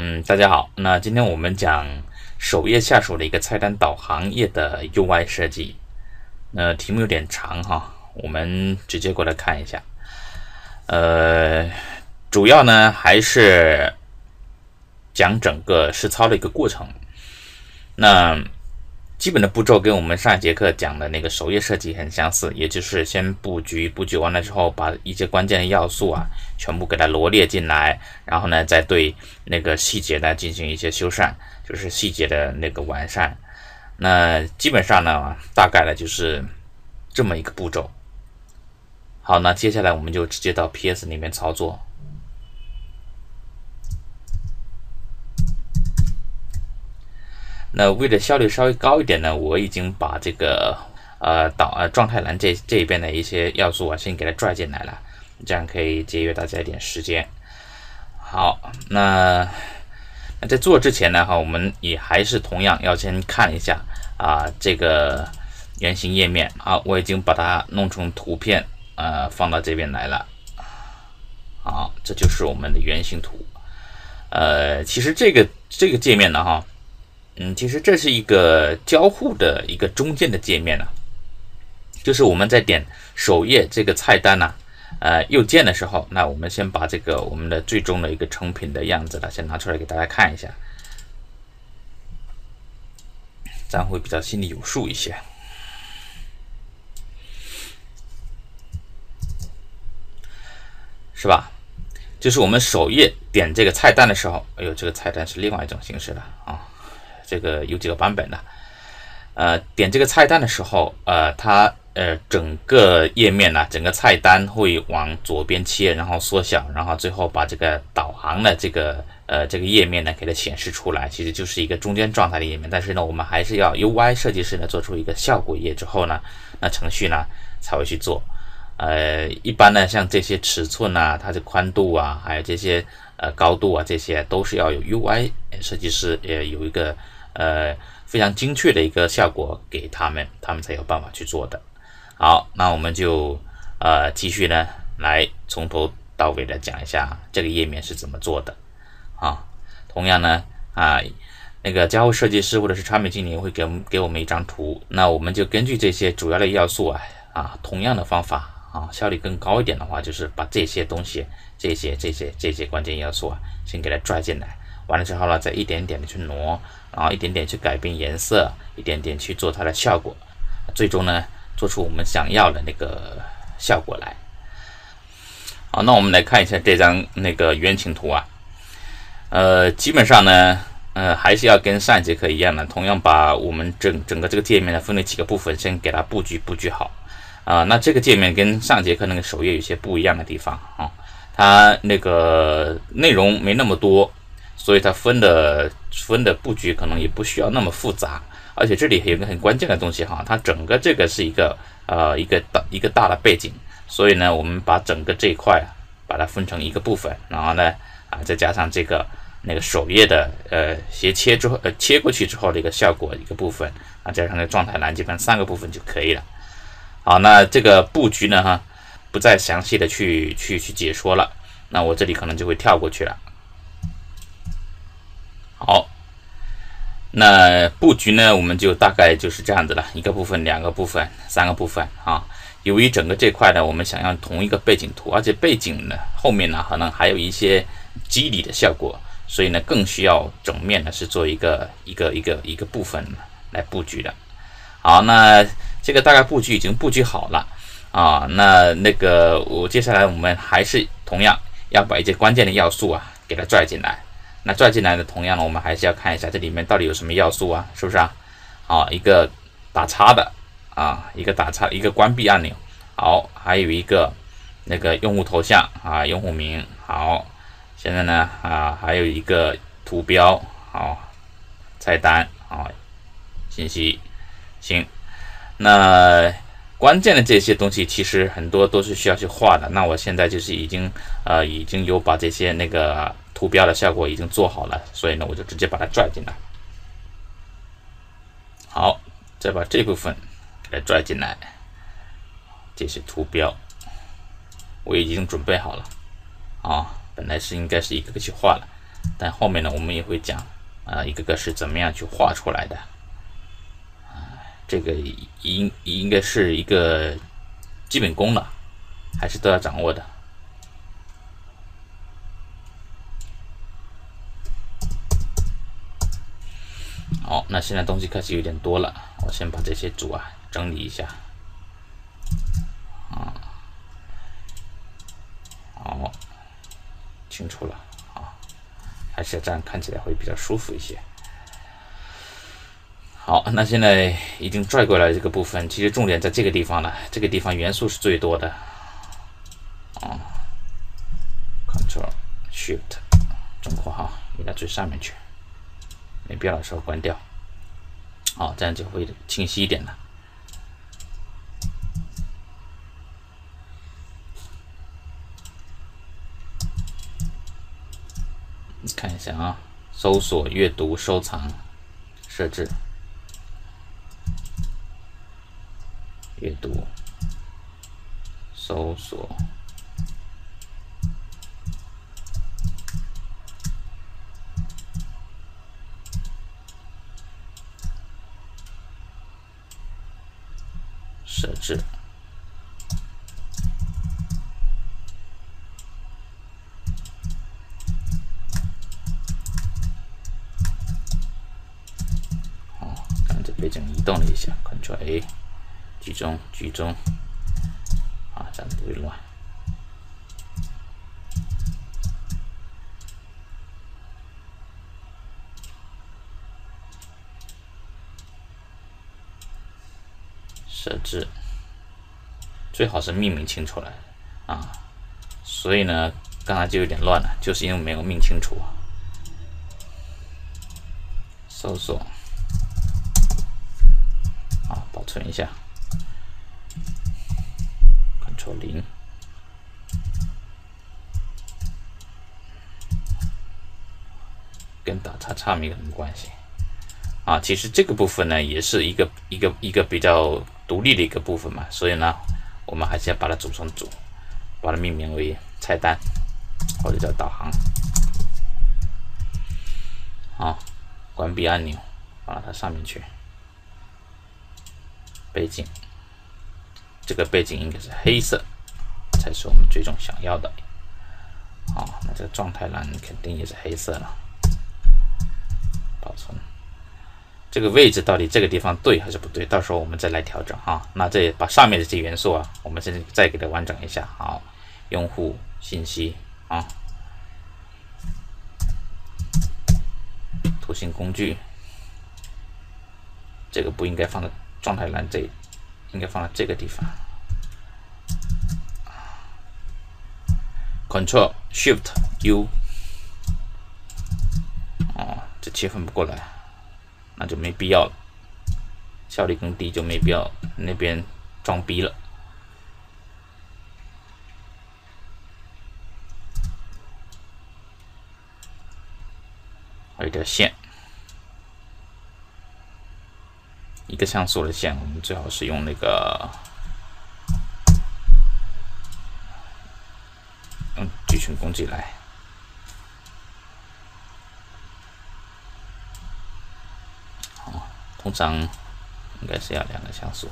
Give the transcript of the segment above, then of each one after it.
嗯，大家好，那今天我们讲首页下属的一个菜单导航页的 UI 设计。那题目有点长哈，我们直接过来看一下。呃，主要呢还是讲整个实操的一个过程。那基本的步骤跟我们上一节课讲的那个首页设计很相似，也就是先布局，布局完了之后，把一些关键的要素啊全部给它罗列进来，然后呢再对那个细节呢进行一些修缮，就是细节的那个完善。那基本上呢，大概呢就是这么一个步骤。好，那接下来我们就直接到 PS 里面操作。那为了效率稍微高一点呢，我已经把这个呃导呃状态栏这这边的一些要素啊，先给它拽进来了，这样可以节约大家一点时间。好，那那在做之前呢，哈，我们也还是同样要先看一下啊这个原型页面啊，我已经把它弄成图片呃放到这边来了。好，这就是我们的原型图。呃，其实这个这个界面呢，哈。嗯，其实这是一个交互的一个中间的界面呢，就是我们在点首页这个菜单呢，呃，右键的时候，那我们先把这个我们的最终的一个成品的样子呢，先拿出来给大家看一下，这样会比较心里有数一些，是吧？就是我们首页点这个菜单的时候，哎呦，这个菜单是另外一种形式的啊。这个有几个版本的，呃，点这个菜单的时候，呃，它呃整个页面呢，整个菜单会往左边切，然后缩小，然后最后把这个导航的这个呃这个页面呢给它显示出来，其实就是一个中间状态的页面。但是呢，我们还是要 UI 设计师呢做出一个效果页之后呢，那程序呢才会去做。呃，一般呢，像这些尺寸啊，它的宽度啊，还有这些呃高度啊，这些都是要有 UI 设计师呃有一个。呃，非常精确的一个效果给他们，他们才有办法去做的。好，那我们就呃继续呢，来从头到尾的讲一下这个页面是怎么做的啊。同样呢，啊，那个交互设计师或者是产品经理会给我们给我们一张图，那我们就根据这些主要的要素啊啊，同样的方法啊，效率更高一点的话，就是把这些东西、这些、这些、这些关键要素啊，先给它拽进来。完了之后呢，再一点点的去挪，然后一点点去改变颜色，一点点去做它的效果，最终呢，做出我们想要的那个效果来。好，那我们来看一下这张那个原型图啊，呃，基本上呢，呃，还是要跟上节课一样的，同样把我们整整个这个界面呢分为几个部分，先给它布局布局好啊。那这个界面跟上节课那个首页有些不一样的地方啊，它那个内容没那么多。所以它分的分的布局可能也不需要那么复杂，而且这里还有个很关键的东西哈，它整个这个是一个呃一个大一个大的背景，所以呢，我们把整个这一块把它分成一个部分，然后呢啊再加上这个那个首页的呃斜切之后呃切过去之后的一个效果一个部分啊，加上那个状态栏，基本上三个部分就可以了。好，那这个布局呢哈，不再详细的去去去解说了，那我这里可能就会跳过去了。好，那布局呢？我们就大概就是这样子了，一个部分、两个部分、三个部分啊。由于整个这块呢，我们想要同一个背景图，而且背景呢后面呢可能还有一些肌理的效果，所以呢更需要整面呢是做一个一个一个一个部分来布局的。好，那这个大概布局已经布局好了啊。那那个我接下来我们还是同样要把一些关键的要素啊给它拽进来。那拽进来的，同样呢，我们还是要看一下这里面到底有什么要素啊，是不是啊？好，一个打叉的啊，一个打叉，一个关闭按钮，好，还有一个那个用户头像啊，用户名，好，现在呢啊，还有一个图标，好，菜单，好，信息，行，那关键的这些东西其实很多都是需要去画的，那我现在就是已经呃，已经有把这些那个。图标的效果已经做好了，所以呢，我就直接把它拽进来。好，再把这部分给它拽进来。这些图标我已经准备好了。啊，本来是应该是一个个去画了。但后面呢，我们也会讲啊，一个个是怎么样去画出来的啊，这个应应该是一个基本功了，还是都要掌握的。好，那现在东西开始有点多了，我先把这些组啊整理一下。啊，好，清楚了啊，还是这样看起来会比较舒服一些。好，那现在已经拽过来这个部分，其实重点在这个地方了，这个地方元素是最多的。啊，Control Shift 中括号移到最上面去。没必要的时候关掉，好，这样就会清晰一点了。看一下啊，搜索、阅读、收藏、设置、阅读、搜索。设置，好，看这背景移动了一下，Ctrl A，居中，集中，啊，这样不会乱。设置。最好是命名清楚了啊，所以呢，刚才就有点乱了，就是因为没有命清楚。搜索，啊，保存一下，Ctrl 零，跟打叉叉没有什么关系啊。其实这个部分呢，也是一个一个一个比较。独立的一个部分嘛，所以呢，我们还是要把它组成组，把它命名为菜单或者叫导航。好，关闭按钮，放到它上面去。背景，这个背景应该是黑色，才是我们最终想要的。好，那这个状态栏肯定也是黑色了。保存。这个位置到底这个地方对还是不对？到时候我们再来调整哈。那这把上面的这些元素啊，我们现在再给它完整一下。好，用户信息啊，图形工具，这个不应该放在状态栏这，应该放在这个地方。Control Shift U，哦，这切分不过来。那就没必要了，效率更低就没必要那边装逼了。还有一条线，一个像素的线，我们最好是用那个用矩阵工具来。通常应该是要两个像素，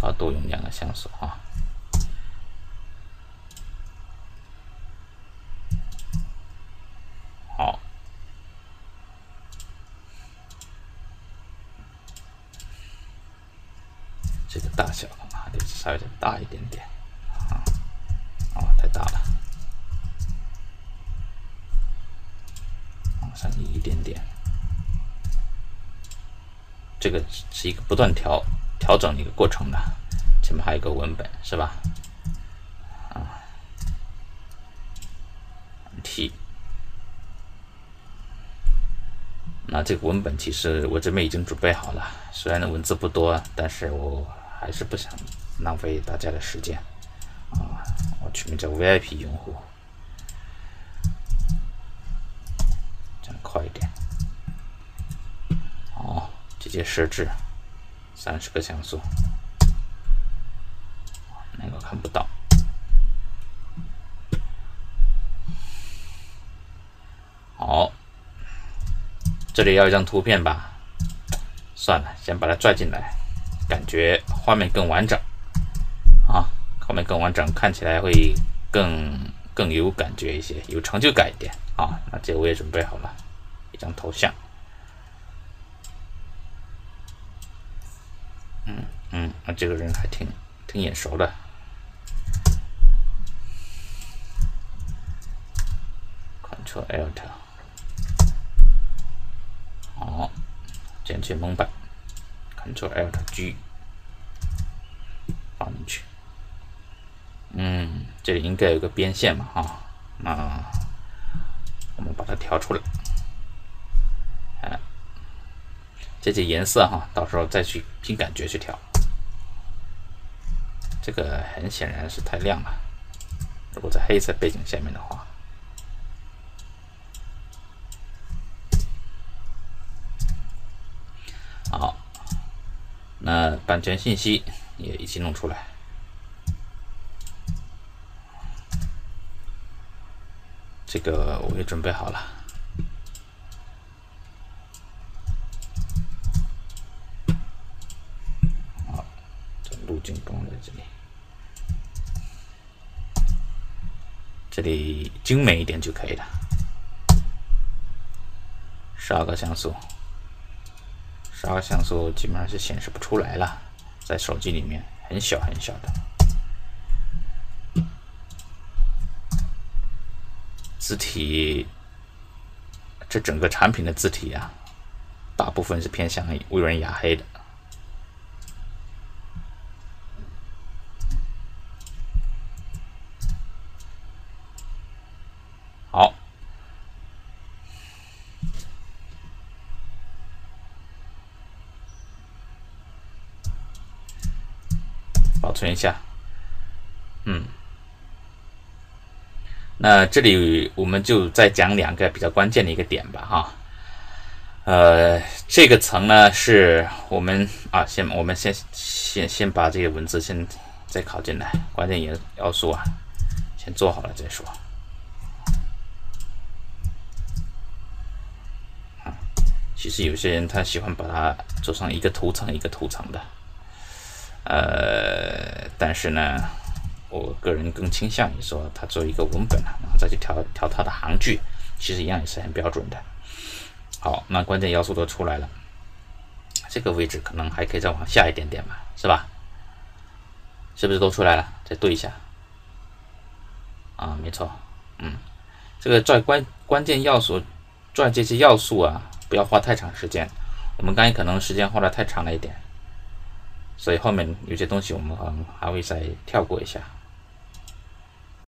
高度用两个像素啊。好，这个大小啊，得稍微大一点点啊，哦，太大了。上移一点点，这个是一个不断调调整的一个过程的。前面还有一个文本，是吧？啊，T。那这个文本其实我这边已经准备好了，虽然文字不多，但是我还是不想浪费大家的时间啊。我取名叫 VIP 用户。也设置三十个像素那个看不到。好这里要一张图片吧。算了先把它拽进来感觉画面更完整。啊画面更完整看起来会更更有感觉一些有成就感一点。啊那这个我也准备好了一张头像。这个人还挺挺眼熟的。Ctrl Alt，好，剪去蒙版，Ctrl Alt G，放进去。嗯，这里应该有个边线嘛，哈，那我们把它调出来。哎，这些颜色哈，到时候再去凭感觉去调。这个很显然是太亮了，如果在黑色背景下面的话。好，那版权信息也一起弄出来。这个我也准备好了。好，这路径装在这里，这里精美一点就可以了。十二个像素。十二个像素基本上是显示不出来了，在手机里面很小很小的。字体，这整个产品的字体啊，大部分是偏向微软雅黑的。好。保存一下，嗯，那这里我们就再讲两个比较关键的一个点吧，哈，呃，这个层呢是我们啊，先我们先先先把这个文字先再拷进来，关键元要素啊，先做好了再说。其实有些人他喜欢把它做成一个图层一个图层的。呃，但是呢，我个人更倾向于说，它做一个文本，然后再去调调它的行距，其实一样也是很标准的。好，那关键要素都出来了，这个位置可能还可以再往下一点点吧，是吧？是不是都出来了？再对一下。啊，没错，嗯，这个拽关关键要素，拽这些要素啊，不要花太长时间。我们刚才可能时间花的太长了一点。所以后面有些东西我们还会再跳过一下。